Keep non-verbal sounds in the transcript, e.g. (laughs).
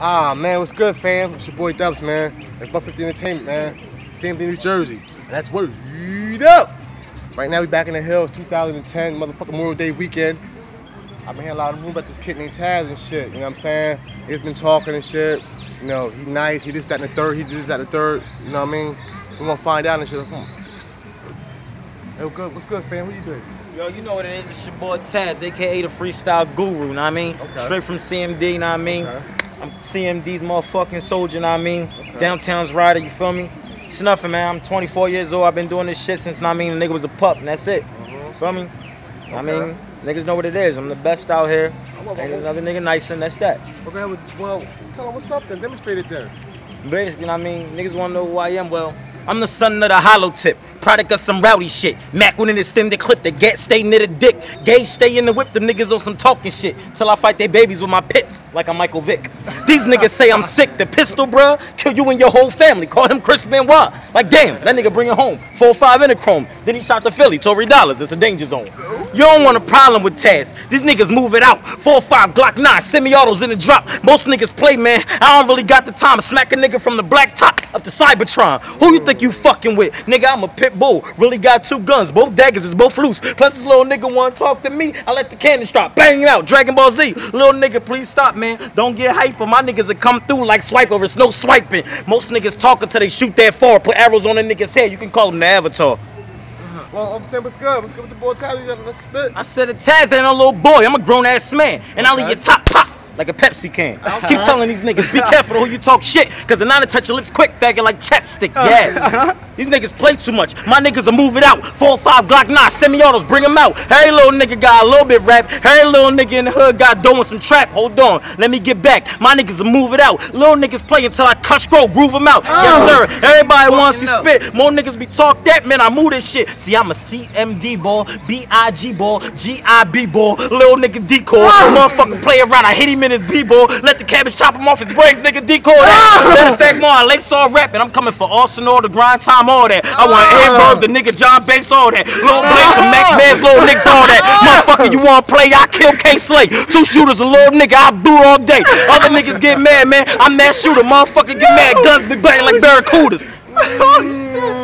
Ah, man, what's good, fam? It's your boy Dubs, man. It's 50 Entertainment, man. CMD, New Jersey. And that's word up. Right now, we back in the hills, 2010, motherfucking Memorial Day weekend. I've been hearing a lot of rumors about this kid named Taz and shit, you know what I'm saying? He's been talking and shit. You know, he nice, he just that, and the third, he this, that, and the third, you know what I mean? We're gonna find out and shit. Hey, what's good, what's good, fam? What you doing? Yo, you know what it is. It's your boy Taz, aka the freestyle guru, you know what I mean? Okay. Straight from CMD, you know what I mean? Okay. I'm CMD's motherfucking soldier, you know what I mean? Downtown's rider, you feel me? It's nothing, man. I'm 24 years old. I've been doing this shit since, you know what I mean, the nigga was a pup, and that's it. You feel me? I mean, niggas know what it is. I'm the best out here. Ain't another nigga nicer, and that's that. Okay, well, tell him what's up then. Demonstrate it then. Basically, you know what I mean? Niggas wanna know who I am. Well, I'm the son of the hollow tip. Product of some rowdy shit. Mac went in to clip the gat stay near the dick. Gauge stay in the whip, them niggas on some talking shit. Till I fight their babies with my pits, like I'm Michael Vick. These niggas say I'm sick. The pistol, bruh, kill you and your whole family. Call him Chris Benoit. Like, damn, that nigga bring it home. 4-5 in a chrome. Then he shot the Philly, Tory Dollars. It's a danger zone. You don't want a problem with Taz. These niggas move it out. 4-5 Glock 9, semi-autos in the drop. Most niggas play, man. I don't really got the time to smack a nigga from the black top up to Cybertron. Who you think you fucking with? Nigga, I'm a pit bull. Really got two guns. Both daggers it's both loose. Plus this little nigga wanna talk to me. I let the cannon drop. Bang him out. Dragon Ball Z. Little nigga, please stop, man. Don't get hyper. My niggas will come through like swipe over. It's no swiping. Most niggas talk until they shoot that far. Put arrows on a nigga's head. You can call him the avatar. Uh-huh. Well, I'm saying, what's good? What's good with the boy gotta- Let's spit. I said a Taz ain't a little boy. I'm a grown ass man. And I'll leave your top pop like a Pepsi can. (laughs) Keep telling these niggas, be careful who you talk shit. Cause the nine to touch your lips quick, faggot like chapstick. Yeah. (laughs) these niggas play too much. My niggas will move it out. Four or five Glock 9, semi-autos, bring them out. Every little nigga got a little bit rap. Every little nigga in the hood got doing some trap. Hold on, let me get back. My niggas will move it out. Little niggas play until I cut scroll, groove them out. Oh. Yes, sir. Everybody wants to spit. More niggas be talk that, man. I move this shit. See, I'm a CMD ball, B-I-G ball, G-I-B ball, little nigga decoy. Oh. Motherfucker play around. I hit him in his B-ball. Let the cabbage chop him off his brakes, nigga decoy that. Ah! Matter of fact, more, I Lakes all rap, I'm coming for Arsenal, the grind time, all that. I want ah! Averb, the nigga John Banks, all that. Lil Blake, some Mac ah! Mans, little niggas, all that. Motherfucker, you wanna play? I kill Kay Slay. Two shooters, a little nigga, I boot all day. Other niggas get mad, man. I'm that shooter. Motherfucker get mad. Guns be banging like barracudas. (laughs) Oh,